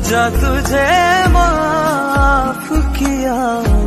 जा तुझे माफ़ किया।